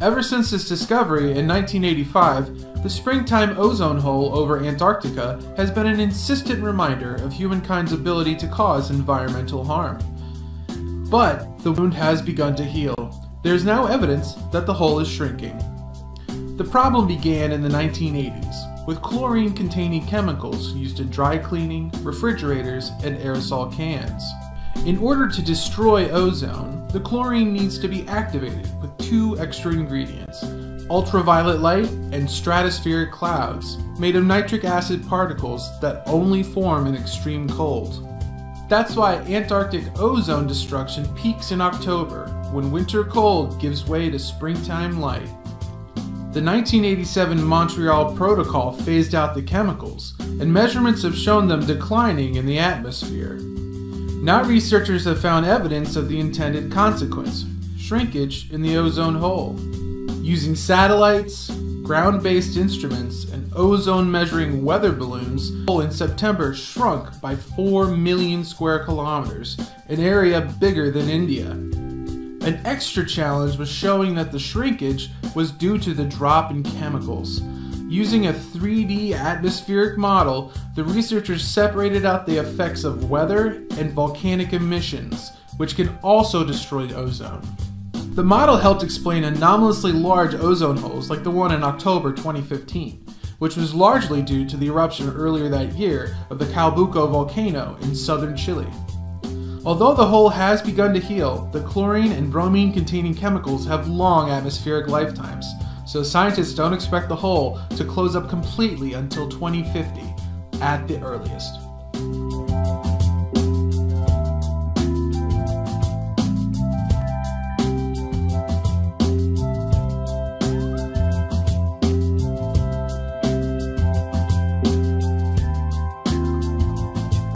Ever since its discovery in 1985, the springtime ozone hole over Antarctica has been an insistent reminder of humankind's ability to cause environmental harm. But the wound has begun to heal. There is now evidence that the hole is shrinking. The problem began in the 1980s with chlorine containing chemicals used in dry cleaning, refrigerators, and aerosol cans. In order to destroy ozone, the chlorine needs to be activated with two extra ingredients ultraviolet light and stratospheric clouds, made of nitric acid particles that only form in extreme cold. That's why Antarctic ozone destruction peaks in October, when winter cold gives way to springtime light. The 1987 Montreal Protocol phased out the chemicals, and measurements have shown them declining in the atmosphere. Now researchers have found evidence of the intended consequence shrinkage in the ozone hole. Using satellites, ground based instruments, and ozone measuring weather balloons, hole in September shrunk by 4 million square kilometers, an area bigger than India. An extra challenge was showing that the shrinkage was due to the drop in chemicals. Using a 3D atmospheric model, the researchers separated out the effects of weather and volcanic emissions, which can also destroy ozone. The model helped explain anomalously large ozone holes like the one in October 2015, which was largely due to the eruption earlier that year of the Calbuco volcano in southern Chile. Although the hole has begun to heal, the chlorine and bromine containing chemicals have long atmospheric lifetimes, so scientists don't expect the hole to close up completely until 2050 at the earliest.